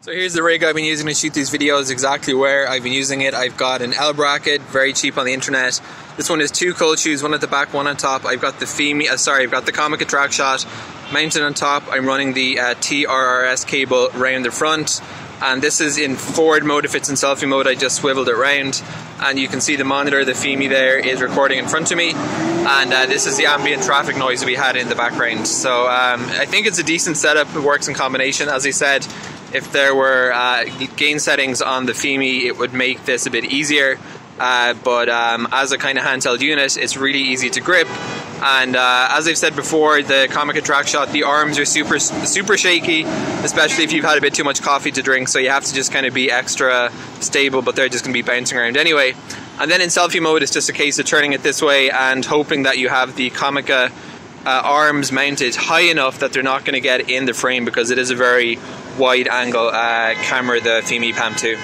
So here's the rig I've been using to shoot these videos, exactly where I've been using it. I've got an L bracket, very cheap on the internet. This one is two cold shoes, one at the back, one on top. I've got the Fimi, uh, sorry, I've got the Comica Traxshot mounted on top. I'm running the uh, TRRS cable around the front. And this is in forward mode. If it's in selfie mode, I just swiveled it around. And you can see the monitor, the Fimi there, is recording in front of me. And uh, this is the ambient traffic noise we had in the background. So um, I think it's a decent setup. It works in combination. As I said, if there were uh, gain settings on the Fimi, it would make this a bit easier. Uh, but um, as a kind of handheld unit, it's really easy to grip. And uh, as I've said before, the Comica Traxshot, the arms are super super shaky, especially if you've had a bit too much coffee to drink. So you have to just kind of be extra stable, but they're just going to be bouncing around anyway. And then in selfie mode, it's just a case of turning it this way and hoping that you have the Comica uh, arms mounted high enough that they're not going to get in the frame because it is a very wide angle uh, camera, the Fimi Palm 2.